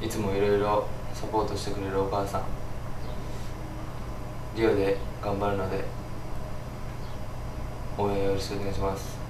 いつもいろいろサポートしてくれるお母さんリオで頑張るので応援よろしくお願いします。